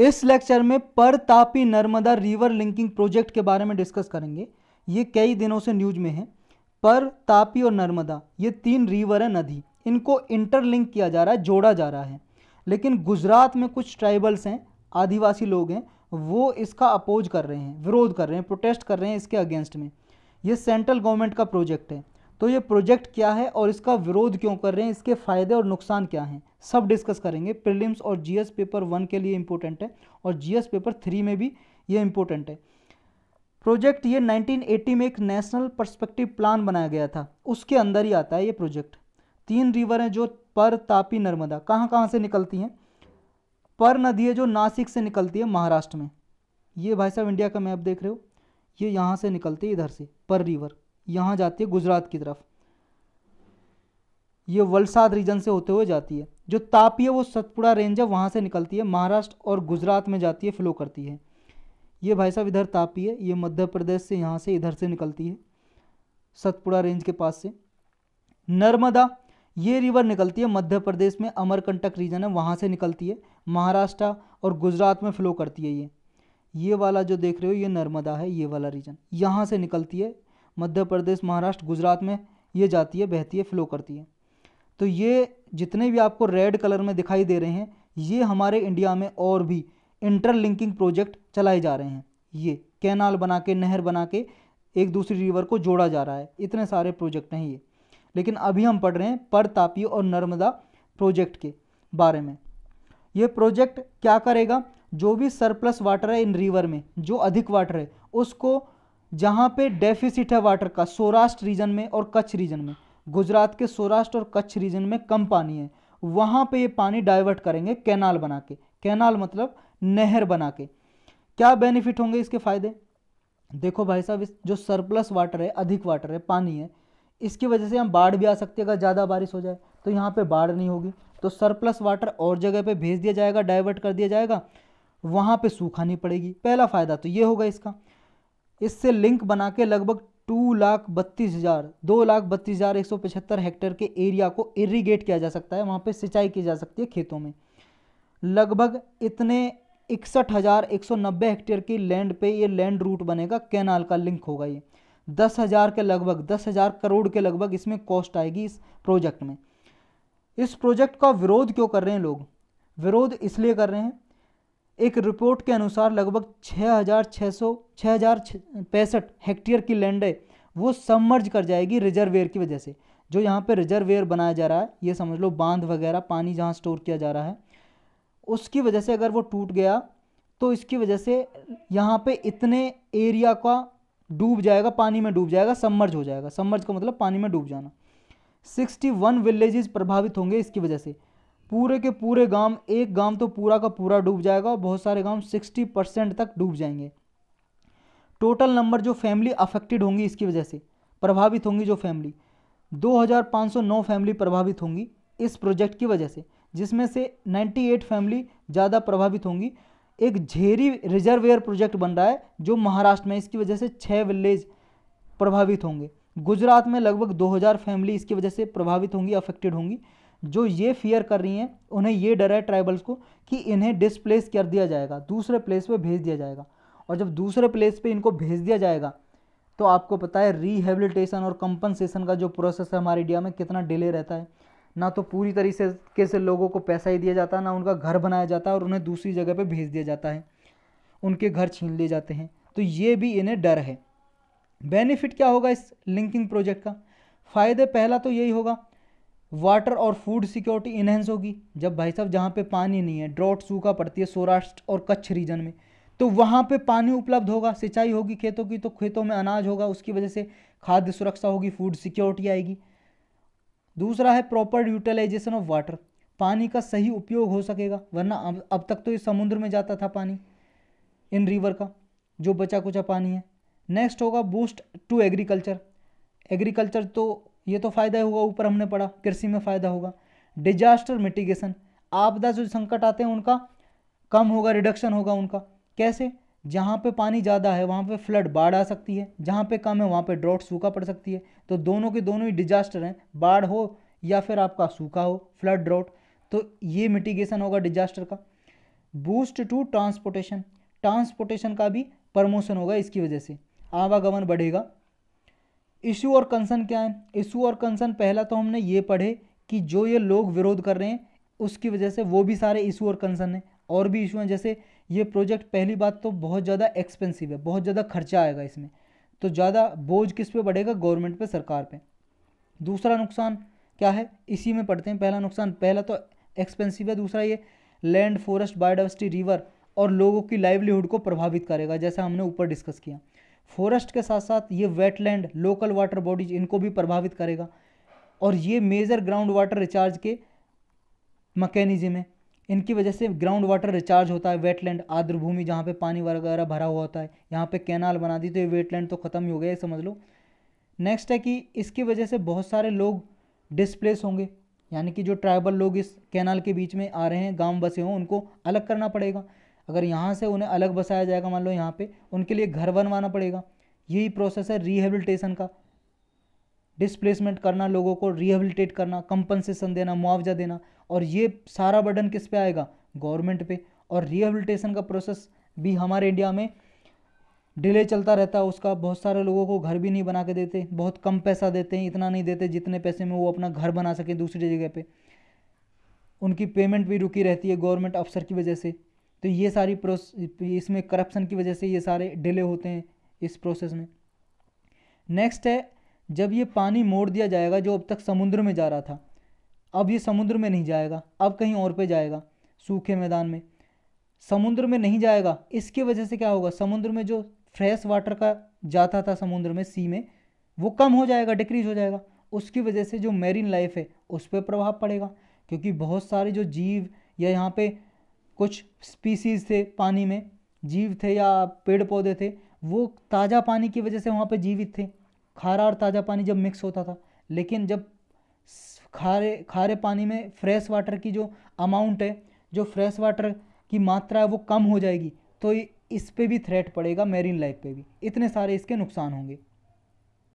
इस लेक्चर में पर Tapi Narmada river linking project के बारे में डिस्कस करेंगे। ये कई दिनों से न्यूज़ में है। पर तापी और नर्मदा, ये तीन रिवर है, नदी। इनको इंटरलिंक किया जा रहा है, जोड़ा जा रहा है। लेकिन गुजरात में कुछ ट्राइबल्स हैं, आदिवासी लोग हैं, वो इसका अपोज कर रहे हैं, विरोध कर रहे हैं प्रोटेस्ट कर रहे हैं इसके अगेंस्ट में। ये सेंट्रल गवर्नमेंट का प्रोजेक्ट है। तो ये प्रोजेक्ट क्या है और इसका विरोध क्यों कर रहे हैं, इसके फ़ायदे और नुकसान क्या हैं, सब डिस्कस करेंगे। प्रीलिम्स और जीएस पेपर वन के लिए इंपॉर्टेंट है और जीएस पेपर थ्री में भी ये इंपॉर्टेंट है। प्रोजेक्ट ये 1980 में एक नेशनल पर्सपेक्टिव प्लान बनाया गया था, उसके अंदर ही आता है ये प्रोजेक्ट। तीन रिवर हैं जो पर तापी नर्मदा, कहाँ कहाँ से निकलती हैं? पर नदी है जो नासिक से निकलती है महाराष्ट्र में। ये भाई साहब इंडिया का मैप देख रहे हो, ये यहाँ से निकलती है इधर से, पर रिवर यहाँ जाती है गुजरात की तरफ़। ये वलसाद रीजन से होते हुए जाती है। जो तापी है, वो सतपुड़ा रेंज है, वहाँ से निकलती है। महाराष्ट्र और गुजरात में जाती है फ्लो करती है। ये भाई साहब इधर तापी है, ये मध्य प्रदेश से यहाँ से इधर से निकलती है, सतपुड़ा रेंज के पास से। नर्मदा, ये रिवर निकलती है, मध्य प्रदेश में अमरकंटक रीजन है, वहाँ से निकलती है। महाराष्ट्र और गुजरात में फ्लो करती है ये। ये वाला जो देख रहे हो, ये नर्मदा है, ये वाला रीजन यहाँ से निकलती है मध्य प्रदेश, महाराष्ट्र, गुजरात में ये जाती है, बहती है फ्लो करती है। तो ये जितने भी आपको रेड कलर में दिखाई दे रहे हैं, ये हमारे इंडिया में और भी इंटरलिंकिंग प्रोजेक्ट चलाए जा रहे हैं। ये कैनाल बना के, नहर बना के एक दूसरी रिवर को जोड़ा जा रहा है। इतने सारे प्रोजेक्ट हैं ये। लेकिन अभी हम पढ़ रहे हैं पर तापी और नर्मदा प्रोजेक्ट के बारे में। ये प्रोजेक्ट क्या करेगा? जो भी सरप्लस वाटर है इन रिवर में, जो अधिक वाटर है, उसको जहाँ पे डेफिसिट है वाटर का, सौराष्ट्र रीजन में और कच्छ रीजन में। गुजरात के सौराष्ट्र और कच्छ रीजन में कम पानी है। वहाँ पे ये पानी डाइवर्ट करेंगे कैनाल बना के। कैनाल मतलब नहर बना के। क्या बेनिफिट होंगे इसके फ़ायदे? देखो भाई साहब, इस जो सरप्लस वाटर है, अधिक वाटर है, पानी है, इसकी वजह से हम बाढ़ भी आ सकती है, अगर ज़्यादा बारिश हो जाए तो यहाँ पे बाढ़ नहीं होगी। तो सरप्लस वाटर और जगह पे भेज दिया जाएगा डाइवर्ट कर दिया जाएगा, वहाँ पे सूखा नहीं पड़ेगी। पहला फ़ायदा तो ये होगा इसका। इससे लिंक बना के लगभग टू लाख बत्तीस हज़ार, दो लाख बत्तीस हज़ार एक सौ पचहत्तर हेक्टेयर के एरिया को इरीगेट किया जा सकता है, वहाँ पे सिंचाई की जा सकती है खेतों में। लगभग इतने इकसठ हज़ार एक सौ नब्बे हेक्टेयर की लैंड पे ये लैंड रूट बनेगा, कैनाल का लिंक होगा ये। दस हज़ार के लगभग, दस हज़ार करोड़ के लगभग इसमें कॉस्ट आएगी इस प्रोजेक्ट में। इस प्रोजेक्ट का विरोध क्यों कर रहे हैं लोग? विरोध इसलिए कर रहे हैं एक रिपोर्ट के अनुसार लगभग छः हज़ार छः सौ छः हज़ार पैंसठ हेक्टेयर की लैंड है, वो सबमर्ज कर जाएगी रिजर्वेयर की वजह से। जो यहाँ पे रिजर्वेयर बनाया जा रहा है, ये समझ लो बाँध वगैरह, पानी जहाँ स्टोर किया जा रहा है, उसकी वजह से अगर वो टूट गया तो इसकी वजह से यहाँ पे इतने एरिया का डूब जाएगा, पानी में डूब जाएगा, सबमर्ज हो जाएगा। सबमर्ज का मतलब पानी में डूब जाना। सिक्सटी वन विलेजेस प्रभावित होंगे इसकी वजह से। पूरे के पूरे गाँव, एक गाँव तो पूरा का पूरा डूब जाएगा और बहुत सारे गाँव सिक्सटी परसेंट तक डूब जाएँगे। टोटल नंबर जो फैमिली अफेक्टेड होंगी इसकी वजह से, प्रभावित होंगी जो फैमिली। 2509 फैमिली प्रभावित होंगी इस प्रोजेक्ट की वजह से, जिसमें से 98 फैमिली ज़्यादा प्रभावित होंगी। एक झेरी रिजर्वेयर प्रोजेक्ट बन रहा है जो महाराष्ट्र में, इसकी वजह से छः विलेज प्रभावित होंगे। गुजरात में लगभग 2000 फैमिली इसकी वजह से प्रभावित होंगी, अफेक्टेड होंगी। जो ये फियर कर रही हैं, उन्हें ये डर है ट्राइबल्स को कि इन्हें डिसप्लेस कर दिया जाएगा, दूसरे प्लेस पे भेज दिया जाएगा। और जब दूसरे प्लेस पे इनको भेज दिया जाएगा तो आपको पता है रिहेबिलिटेशन और कंपनसेशन का जो प्रोसेस है हमारे इंडिया में कितना डिले रहता है। ना तो पूरी तरीके से लोगों को पैसा ही दिया जाता है, ना उनका घर बनाया जाता है और उन्हें दूसरी जगह पर भेज दिया जाता है। उनके घर छीन लिए जाते हैं। तो ये भी इन्हें डर है। बेनिफिट क्या होगा इस लिंकिंग प्रोजेक्ट का? फ़ायदे पहला तो यही होगा वाटर और फ़ूड सिक्योरिटी इन्हेंस होगी। जब भाई साहब जहाँ पे पानी नहीं है ड्रॉट सूखा पड़ती है सौराष्ट्र और कच्छ रीजन में तो वहाँ पे पानी उपलब्ध होगा सिंचाई होगी खेतों की तो खेतों में अनाज होगा उसकी वजह से खाद्य सुरक्षा होगी फ़ूड सिक्योरिटी आएगी। दूसरा है प्रॉपर यूटिलाइजेशन ऑफ़ वाटर। पानी का सही उपयोग हो सकेगा वरना अब, अब तक तो इस समुद्र में जाता था पानी इन रिवर का जो बचा कुचा पानी है। नेक्स्ट होगा बूस्ट टू एग्रीकल्चर। एग्रीकल्चर तो ये तो फ़ायदा होगा, ऊपर हमने पढ़ा, कृषि में फ़ायदा होगा। डिजास्टर मिटिगेशन आपदा जो संकट आते हैं उनका, कम होगा रिडक्शन होगा उनका। कैसे? जहाँ पे पानी ज़्यादा है, वहाँ पे फ्लड बाढ़ आ सकती है। जहाँ पे कम है, वहाँ पे ड्रॉट सूखा पड़ सकती है। तो दोनों के दोनों ही डिजास्टर हैं, बाढ़ हो या फिर आपका सूखा हो फ्लड ड्रॉट तो ये मिटिगेशन होगा डिजास्टर का। बूस्ट टू ट्रांसपोर्टेशन ट्रांसपोर्टेशन का भी प्रमोशन होगा इसकी वजह से। आवागमन बढ़ेगा। इशू और कंसर्न क्या है? इशू और कंसर्न पहला तो हमने ये पढ़े कि जो ये लोग विरोध कर रहे हैं, उसकी वजह से वो भी सारे इशू और कंसर्न है। और भी इशू हैं, जैसे ये प्रोजेक्ट पहली बात तो बहुत ज़्यादा एक्सपेंसिव है, बहुत ज़्यादा खर्चा आएगा इसमें। तो ज़्यादा बोझ किस पे बढ़ेगा? गवर्नमेंट पे, सरकार पे। दूसरा नुकसान क्या है? इसी में पढ़ते हैं। पहला नुकसान, पहला तो एक्सपेंसिव है। दूसरा ये लैंड, फॉरेस्ट बायोडावर्सिटी रिवर और लोगों की लाइवलीहुड को प्रभावित करेगा, जैसा हमने ऊपर डिस्कस किया। फॉरेस्ट के साथ साथ ये वेटलैंड लोकल वाटर बॉडीज इनको भी प्रभावित करेगा। और ये मेजर ग्राउंड वाटर रिचार्ज के मकैनिज्म है। इनकी वजह से ग्राउंड वाटर रिचार्ज होता है वेटलैंड आर्द्र भूमि जहाँ पे पानी वगैरह भरा हुआ होता है, यहाँ पे कैनाल बना दी तो ये वेटलैंड तो ख़त्म ही हो गया समझ लो। नेक्स्ट है कि इसकी वजह से बहुत सारे लोग डिस्प्लेस होंगे। यानी कि जो ट्राइबल लोग इस कैनाल के बीच में आ रहे हैं गाँव बसे हों, उनको अलग करना पड़ेगा। अगर यहाँ से उन्हें अलग बसाया जाएगा, मान लो यहाँ पे, उनके लिए घर बनवाना पड़ेगा। यही प्रोसेस है रिहेबिलिटेशन का। डिस्प्लेसमेंट करना लोगों को रिहेबिलिटेट करना कंपनसेशन देना, मुआवजा देना। और ये सारा बर्डन किस पे आएगा? गवर्नमेंट पे। और रिहेबिलिटेशन का प्रोसेस भी हमारे इंडिया में डिले चलता रहता है। उसका बहुत सारे लोगों को घर भी नहीं बना के देते, बहुत कम पैसा देते हैं, इतना नहीं देते जितने पैसे में वो अपना घर बना सकें दूसरी जगह पे। उनकी पेमेंट भी रुकी रहती है गवर्नमेंट अफसर की वजह से। तो ये सारी प्रोस, इसमें करप्शन की वजह से ये सारे डिले होते हैं इस प्रोसेस में। नेक्स्ट है, जब ये पानी मोड़ दिया जाएगा जो अब तक समुद्र में जा रहा था, अब ये समुद्र में नहीं जाएगा, अब कहीं और पे जाएगा, सूखे मैदान में। समुद्र में नहीं जाएगा, इसकी वजह से क्या होगा? समुद्र में जो फ्रेश वाटर का जाता था समुद्र में, सी में, वो कम हो जाएगा, डिक्रीज हो जाएगा। उसकी वजह से जो मेरीन लाइफ है, उस पर प्रभाव पड़ेगा, क्योंकि बहुत सारे जो जीव या यहाँ पे कुछ स्पीसीज थे पानी में, जीव थे या पेड़ पौधे थे, वो ताज़ा पानी की वजह से वहाँ पे जीवित थे। खारा और ताज़ा पानी जब मिक्स होता था, लेकिन जब खारे खारे पानी में फ्रेश वाटर की जो अमाउंट है, जो फ्रेश वाटर की मात्रा है, वो कम हो जाएगी तो इस पर भी थ्रेट पड़ेगा मेरीन लाइफ पे भी। इतने सारे इसके नुकसान होंगे।